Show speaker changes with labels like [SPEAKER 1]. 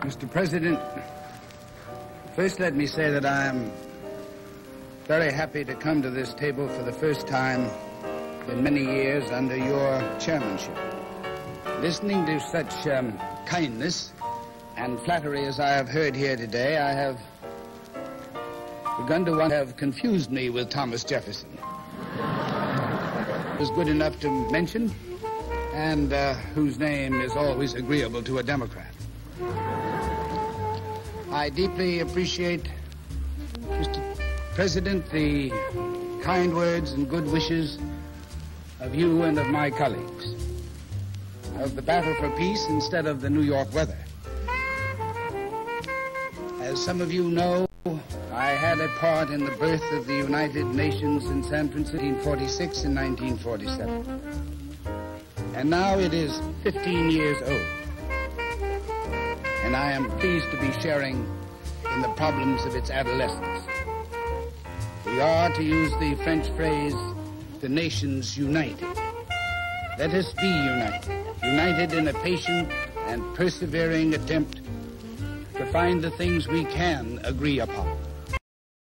[SPEAKER 1] Mr. President, first let me say that I am very happy to come to this table for the first time in many years under your chairmanship. Listening to such um, kindness and flattery as I have heard here today, I have begun to have confused me with Thomas Jefferson. was good enough to mention, and uh, whose name is always agreeable to a Democrat. I deeply appreciate, Mr. President, the kind words and good wishes of you and of my colleagues, of the battle for peace instead of the New York weather. As some of you know, I had a part in the birth of the United Nations in San Francisco in 1946 and 1947. And now it is 15 years old. And I am pleased to be sharing in the problems of its adolescence. We are, to use the French phrase, the nations united. Let us be united, united in a patient and persevering attempt to find the things we can agree upon.